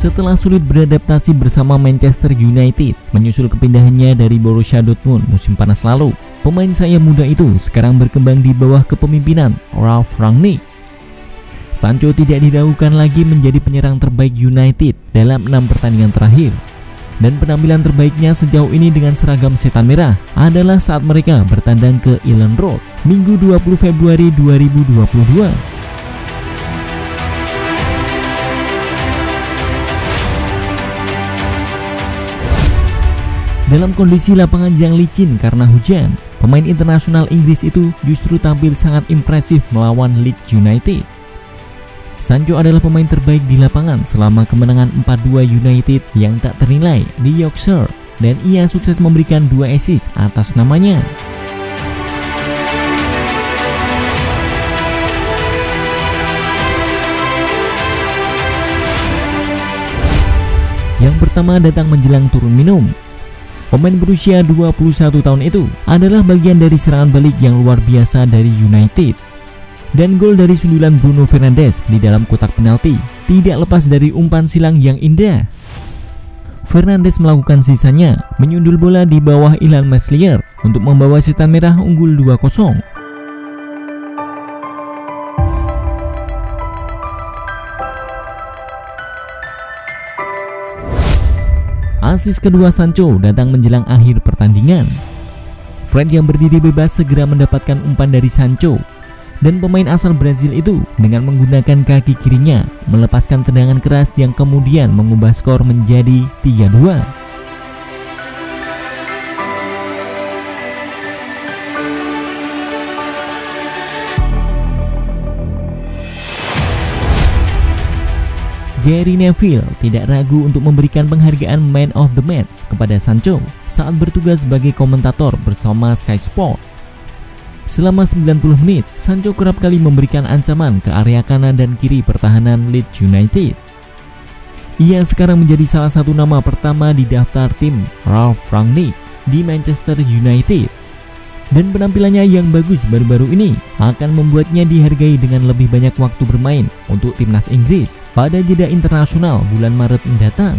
Setelah sulit beradaptasi bersama Manchester United menyusul kepindahannya dari Borussia Dortmund musim panas lalu, pemain sayap muda itu sekarang berkembang di bawah kepemimpinan Ralf Rangnick. Sancho tidak diragukan lagi menjadi penyerang terbaik United dalam enam pertandingan terakhir. Dan penampilan terbaiknya sejauh ini dengan seragam setan merah adalah saat mereka bertandang ke Elland Road Minggu 20 Februari 2022. Dalam kondisi lapangan yang licin karena hujan, pemain internasional Inggris itu justru tampil sangat impresif melawan Leeds United. Sancho adalah pemain terbaik di lapangan selama kemenangan 4-2 United yang tak ternilai di Yorkshire dan ia sukses memberikan dua assist atas namanya. Yang pertama datang menjelang turun minum Pemain berusia 21 tahun itu adalah bagian dari serangan balik yang luar biasa dari United. Dan gol dari sundulan Bruno Fernandes di dalam kotak penalti tidak lepas dari umpan silang yang indah. Fernandes melakukan sisanya, menyundul bola di bawah Ilan Meslier untuk membawa setan merah unggul 2-0. Asis kedua Sancho datang menjelang akhir pertandingan. Fred yang berdiri bebas segera mendapatkan umpan dari Sancho dan pemain asal Brazil itu dengan menggunakan kaki kirinya melepaskan tendangan keras yang kemudian mengubah skor menjadi 3-2. Gary Neville tidak ragu untuk memberikan penghargaan Man of the Match kepada Sancho saat bertugas sebagai komentator bersama Sky Sport. Selama 90 menit, Sancho kerap kali memberikan ancaman ke area kanan dan kiri pertahanan Leeds United. Ia sekarang menjadi salah satu nama pertama di daftar tim Ralph Rangnick di Manchester United dan penampilannya yang bagus baru-baru ini akan membuatnya dihargai dengan lebih banyak waktu bermain untuk timnas Inggris pada jeda internasional bulan Maret mendatang.